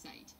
site.